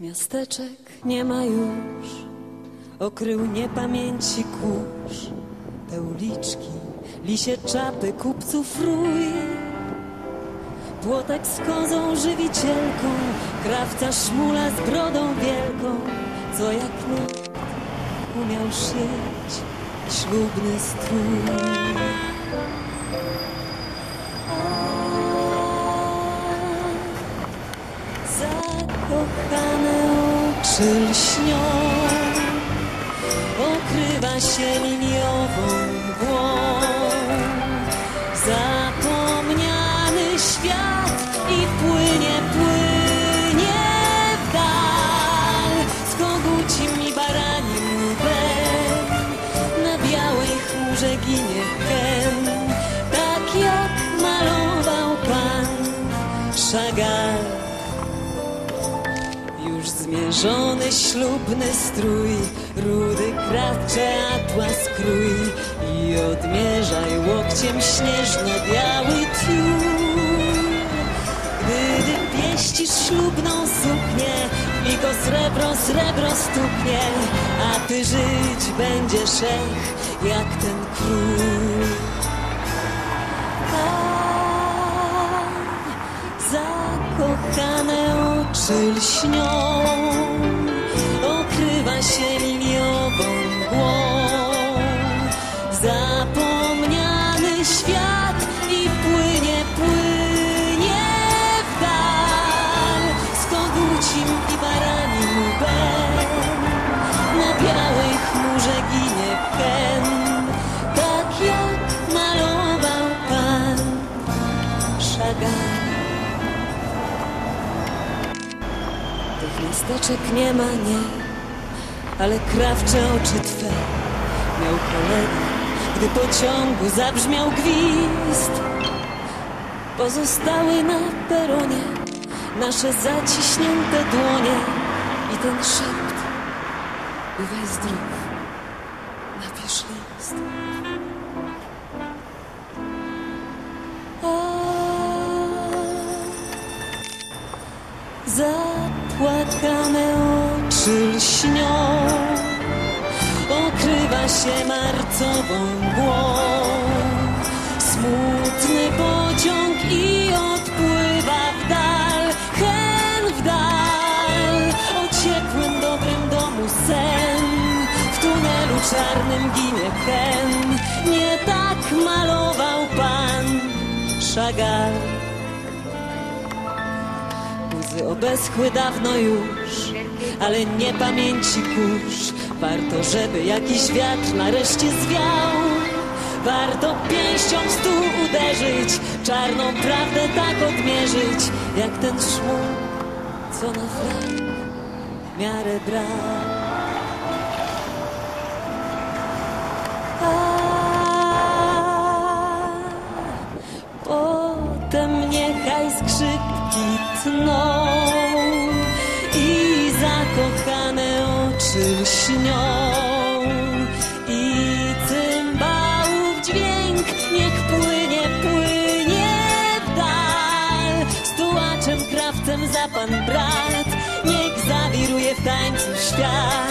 Miasteczek nie ma już, okrył niepamięci kurz. Te uliczki, lisie czapy, kupców rój. Płotek z kozą żywicielką, krawca szmula z brodą wielką, co jak nikt umiał szyć ślubny strój. Zakochane oczy lśnią, okrywa się liniową mgłą. Zmierzony ślubny strój, rudy krawcze atlas krój i odmierzaj łokciem śnieżno-biały tiul. Gdy pieścisz ślubną suknię, i go srebro, srebro stuknie, a ty żyć będziesz ech, jak ten król. Tam zakochane oczy lśnią, Tych miasteczek nie ma, nie, ale krawcze oczy twe miał kolega, gdy pociągu zabrzmiał gwizd. Pozostały na peronie nasze zaciśnięte dłonie i ten szept. Bywaj zdrów, napisz list. A zapłakane oczy lśnią, okrywa się marcową mgłą. Smutny pociąg i odpływa w dal, hen w dal. O ciepłym, dobrym domu sen, w tunelu czarnym ginie hen. Nie tak malował pan Chagall. Łzy obeschły dawno już, ale nie pamięci kurz. Warto, żeby jakiś wiatr nareszcie zwiał. Warto pięścią w stół uderzyć, czarną prawdę tak odmierzyć, jak ten szum, co na frak w miarę brał. Skrzypki tną i zakochane oczy lśnią i cymbałów dźwięk niech płynie, płynie w dal. Z krawcem za pan brat, niech zawiruje w tańcu świat,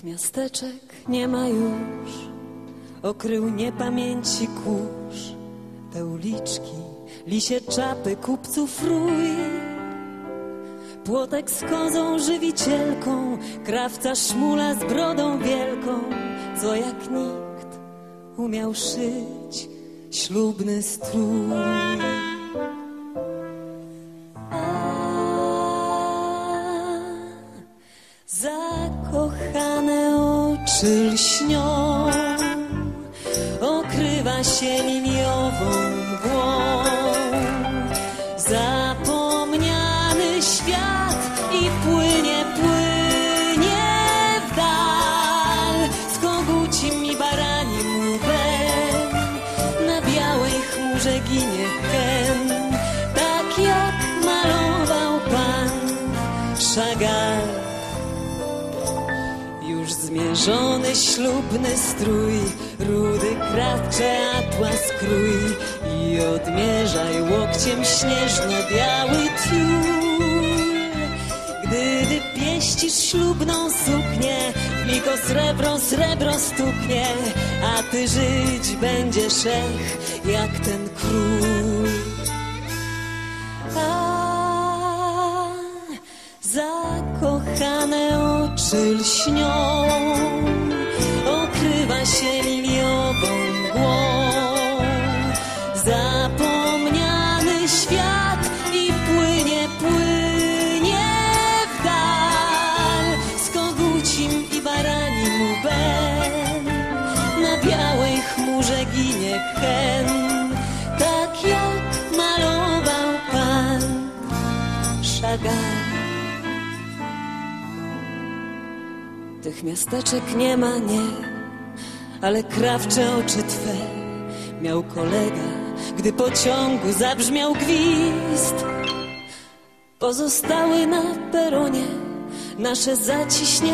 Tych miasteczek nie ma już, okrył niepamięci kurz. Te uliczki, lisie czapy, kupców rój. Płotek z kozą żywicielką, krawca szmula z brodą wielką, co jak nikt umiał szyć ślubny strój. Oczy lśnią, okrywa się liniową Już zmierzony ślubny strój, rudy krawcze atlas krój i odmierzaj łokciem śnieżno-biały tiul. Gdy pieścisz ślubną suknię, w miko srebro, srebro stuknie, a ty żyć będziesz ech, jak ten król. A zakochane oczy lśnią, Zapomniany świat i płynie, płynie w dal z kogucim i baranim łbem. Na białej chmurze ginie hen, tak jak malował pan Chagall. Tych miasteczek nie ma, nie, ale krawcze oczy twe miał kolega, gdy pociągu zabrzmiał gwizd. Pozostały na peronie nasze zaciśnie.